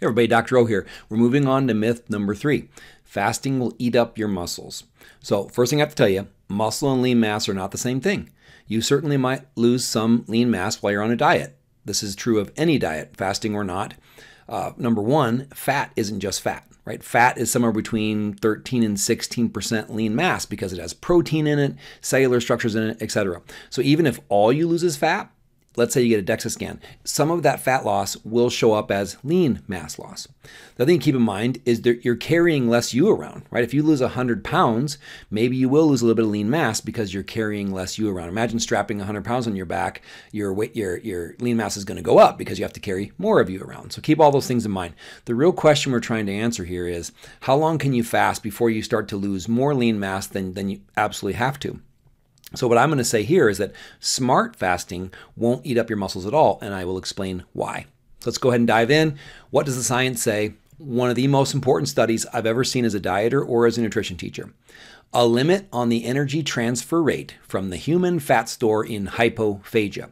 Hey everybody, Dr. O here. We're moving on to myth number three. Fasting will eat up your muscles. So first thing I have to tell you, muscle and lean mass are not the same thing. You certainly might lose some lean mass while you're on a diet. This is true of any diet, fasting or not. Uh, number one, fat isn't just fat, right? Fat is somewhere between 13 and 16% lean mass because it has protein in it, cellular structures in it, etc. So even if all you lose is fat, let's say you get a DEXA scan, some of that fat loss will show up as lean mass loss. The other thing to keep in mind is that you're carrying less you around, right? If you lose 100 pounds, maybe you will lose a little bit of lean mass because you're carrying less you around. Imagine strapping 100 pounds on your back, your weight, your, your lean mass is going to go up because you have to carry more of you around. So keep all those things in mind. The real question we're trying to answer here is how long can you fast before you start to lose more lean mass than, than you absolutely have to? So, what I'm going to say here is that smart fasting won't eat up your muscles at all, and I will explain why. So let's go ahead and dive in. What does the science say? One of the most important studies I've ever seen as a dieter or as a nutrition teacher. A limit on the energy transfer rate from the human fat store in hypophagia.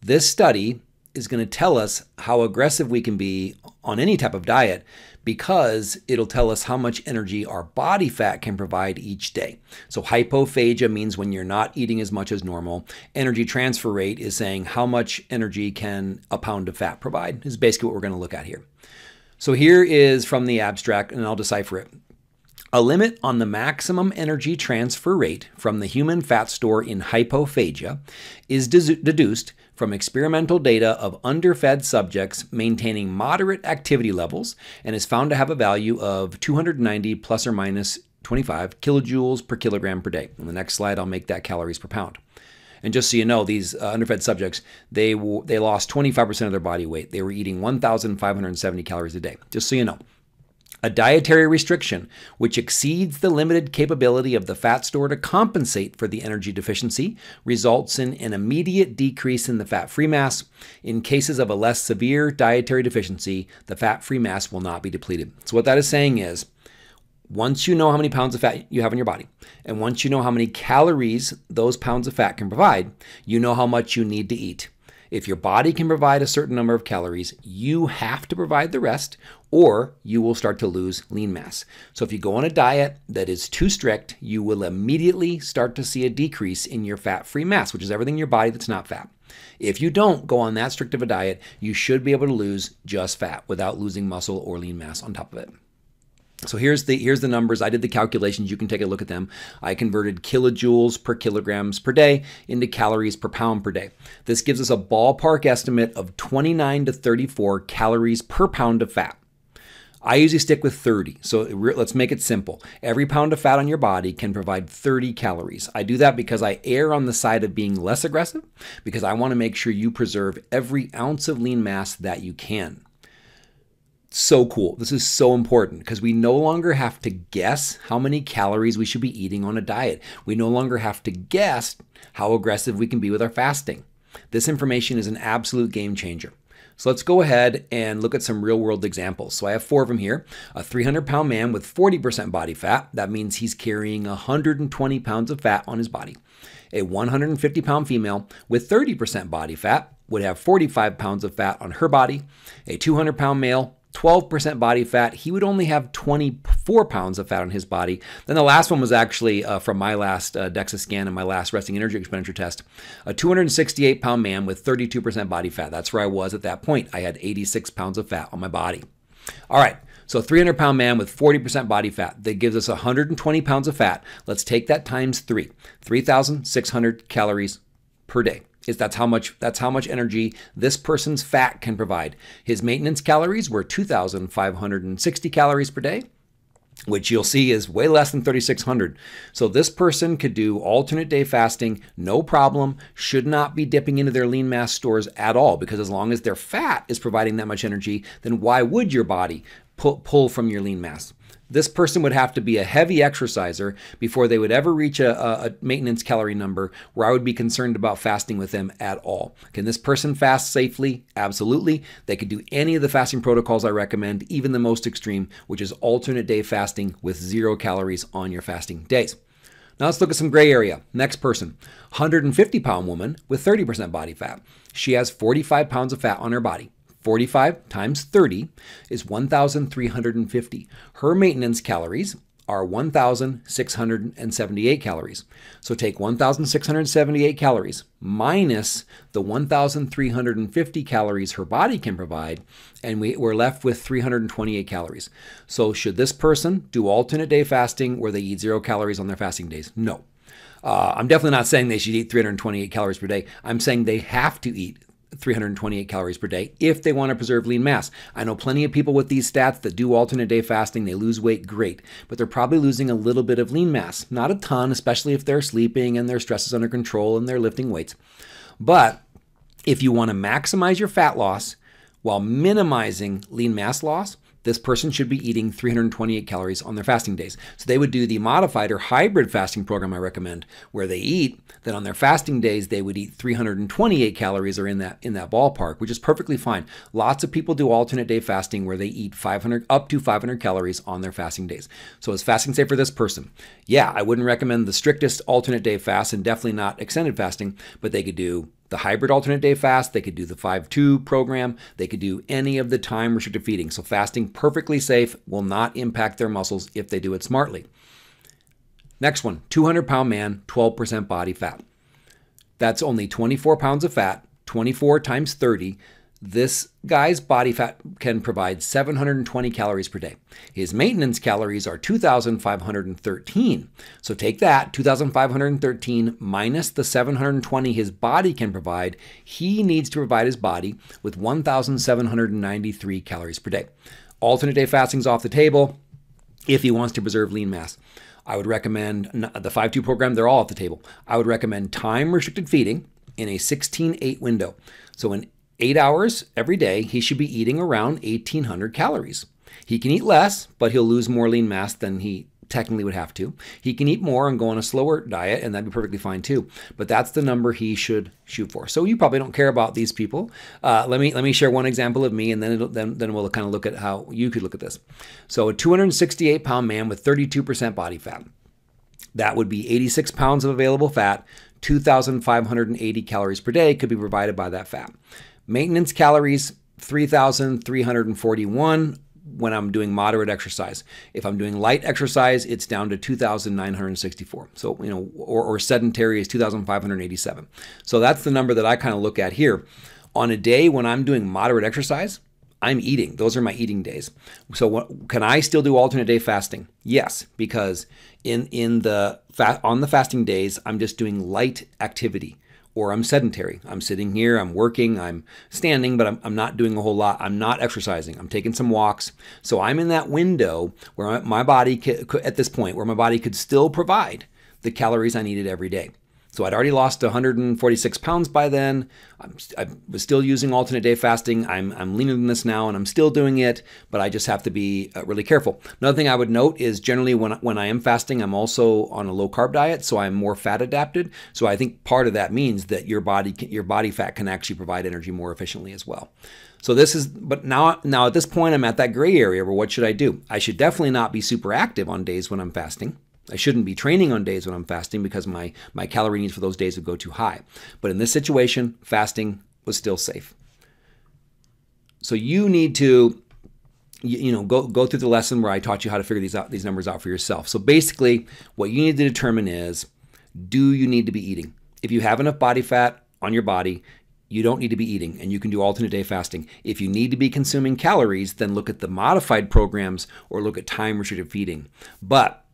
This study is going to tell us how aggressive we can be on any type of diet because it'll tell us how much energy our body fat can provide each day. So hypophagia means when you're not eating as much as normal. Energy transfer rate is saying how much energy can a pound of fat provide is basically what we're going to look at here. So here is from the abstract and I'll decipher it. A limit on the maximum energy transfer rate from the human fat store in hypophagia is deduced from experimental data of underfed subjects maintaining moderate activity levels and is found to have a value of 290 plus or minus 25 kilojoules per kilogram per day. On the next slide, I'll make that calories per pound. And just so you know, these uh, underfed subjects, they, they lost 25% of their body weight. They were eating 1,570 calories a day, just so you know. A dietary restriction, which exceeds the limited capability of the fat store to compensate for the energy deficiency, results in an immediate decrease in the fat free mass. In cases of a less severe dietary deficiency, the fat free mass will not be depleted. So, what that is saying is, once you know how many pounds of fat you have in your body, and once you know how many calories those pounds of fat can provide, you know how much you need to eat. If your body can provide a certain number of calories, you have to provide the rest, or you will start to lose lean mass. So if you go on a diet that is too strict, you will immediately start to see a decrease in your fat free mass, which is everything in your body that's not fat. If you don't go on that strict of a diet, you should be able to lose just fat without losing muscle or lean mass on top of it. So here's the here's the numbers. I did the calculations. You can take a look at them. I converted kilojoules per kilograms per day into calories per pound per day. This gives us a ballpark estimate of 29 to 34 calories per pound of fat. I usually stick with 30. So let's make it simple. Every pound of fat on your body can provide 30 calories. I do that because I err on the side of being less aggressive because I want to make sure you preserve every ounce of lean mass that you can so cool. This is so important because we no longer have to guess how many calories we should be eating on a diet. We no longer have to guess how aggressive we can be with our fasting. This information is an absolute game changer. So let's go ahead and look at some real world examples. So I have four of them here. A 300 pound man with 40% body fat. That means he's carrying 120 pounds of fat on his body. A 150 pound female with 30% body fat would have 45 pounds of fat on her body. A 200 pound male 12% body fat. He would only have 24 pounds of fat on his body. Then the last one was actually uh, from my last uh, DEXA scan and my last resting energy expenditure test. A 268 pound man with 32% body fat. That's where I was at that point. I had 86 pounds of fat on my body. All right. So 300 pound man with 40% body fat. That gives us 120 pounds of fat. Let's take that times three. 3,600 calories per day is that's how much that's how much energy this person's fat can provide. His maintenance calories were 2560 calories per day, which you'll see is way less than 3600. So this person could do alternate day fasting no problem, should not be dipping into their lean mass stores at all because as long as their fat is providing that much energy, then why would your body pull, from your lean mass? This person would have to be a heavy exerciser before they would ever reach a, a, maintenance calorie number where I would be concerned about fasting with them at all. Can this person fast safely? Absolutely. They could do any of the fasting protocols I recommend, even the most extreme, which is alternate day fasting with zero calories on your fasting days. Now let's look at some gray area. Next person 150 pound woman with 30% body fat. She has 45 pounds of fat on her body. 45 times 30 is 1,350. Her maintenance calories are 1,678 calories. So take 1,678 calories minus the 1,350 calories her body can provide, and we, we're left with 328 calories. So should this person do alternate day fasting where they eat zero calories on their fasting days? No. Uh, I'm definitely not saying they should eat 328 calories per day. I'm saying they have to eat 328 calories per day if they want to preserve lean mass. I know plenty of people with these stats that do alternate day fasting, they lose weight great, but they're probably losing a little bit of lean mass. Not a ton, especially if they're sleeping and their stress is under control and they're lifting weights. But if you want to maximize your fat loss while minimizing lean mass loss, this person should be eating 328 calories on their fasting days. So they would do the modified or hybrid fasting program I recommend, where they eat, then on their fasting days they would eat 328 calories or in that in that ballpark, which is perfectly fine. Lots of people do alternate day fasting where they eat 500 up to 500 calories on their fasting days. So is fasting safe for this person? Yeah, I wouldn't recommend the strictest alternate day fast and definitely not extended fasting, but they could do the hybrid alternate day fast, they could do the 5-2 program, they could do any of the time restricted feeding. So fasting perfectly safe will not impact their muscles if they do it smartly. Next one, 200 pound man, 12% body fat. That's only 24 pounds of fat, 24 times 30. This guy's body fat can provide 720 calories per day. His maintenance calories are 2,513. So take that, 2,513 minus the 720 his body can provide. He needs to provide his body with 1,793 calories per day. Alternate day fasting's off the table if he wants to preserve lean mass. I would recommend the 5 2 program, they're all off the table. I would recommend time restricted feeding in a 16 8 window. So in eight hours every day, he should be eating around 1,800 calories. He can eat less, but he'll lose more lean mass than he technically would have to. He can eat more and go on a slower diet, and that'd be perfectly fine too. But that's the number he should shoot for. So you probably don't care about these people. Uh, let me let me share one example of me, and then then then we'll kind of look at how you could look at this. So a 268 pound man with 32% body fat. That would be 86 pounds of available fat. 2,580 calories per day could be provided by that fat. Maintenance calories 3,341 when I'm doing moderate exercise. If I'm doing light exercise, it's down to 2,964. So, you know, or, or sedentary is 2,587. So that's the number that I kind of look at here. On a day when I'm doing moderate exercise, I'm eating. Those are my eating days. So what, can I still do alternate day fasting? Yes, because in in the on the fasting days, I'm just doing light activity or I'm sedentary. I'm sitting here, I'm working, I'm standing, but I'm, I'm, not doing a whole lot. I'm not exercising. I'm taking some walks. So I'm in that window where my body, could, at this point, where my body could still provide the calories I needed every day. So I'd already lost 146 pounds by then. I'm, i was still using alternate day fasting. I'm, I'm leaner than this now and I'm still doing it, but I just have to be uh, really careful. Another thing I would note is generally when, when I am fasting, I'm also on a low carb diet, so I'm more fat adapted. So I think part of that means that your body, your body fat can actually provide energy more efficiently as well. So this is, but now, now at this point, I'm at that gray area where what should I do? I should definitely not be super active on days when I'm fasting. I shouldn't be training on days when I'm fasting because my, my calorie needs for those days would go too high. But in this situation, fasting was still safe. So you need to you, know go go through the lesson where I taught you how to figure these out these numbers out for yourself. So basically what you need to determine is do you need to be eating? If you have enough body fat on your body, you don't need to be eating and you can do alternate day fasting. If you need to be consuming calories, then look at the modified programs or look at time restricted feeding. But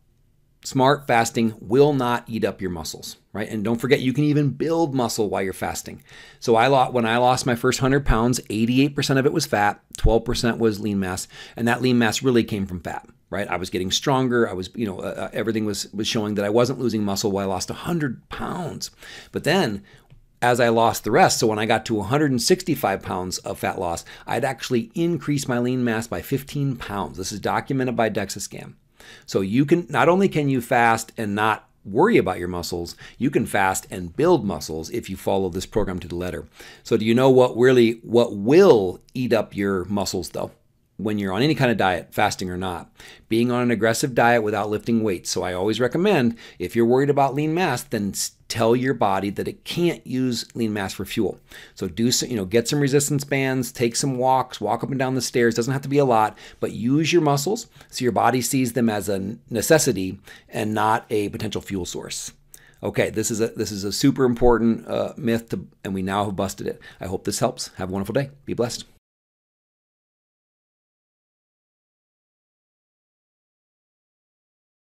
Smart fasting will not eat up your muscles, right? And don't forget, you can even build muscle while you're fasting. So I lost when I lost my first 100 pounds, 88% of it was fat, 12% was lean mass, and that lean mass really came from fat, right? I was getting stronger. I was, you know, uh, uh everything was was showing that I wasn't losing muscle while I lost 100 pounds. But then as I lost the rest. So when I got to 165 pounds of fat loss, I'd actually increased my lean mass by 15 pounds. This is documented by DEXA so you can not only can you fast and not worry about your muscles, you can fast and build muscles if you follow this program to the letter. So do you know what really what will eat up your muscles though? When you're on any kind of diet, fasting or not, being on an aggressive diet without lifting weights. So I always recommend if you're worried about lean mass, then tell your body that it can't use lean mass for fuel. So do some, you know, get some resistance bands, take some walks, walk up and down the stairs. Doesn't have to be a lot, but use your muscles so your body sees them as a necessity and not a potential fuel source. Okay, this is a this is a super important uh, myth, to, and we now have busted it. I hope this helps. Have a wonderful day. Be blessed.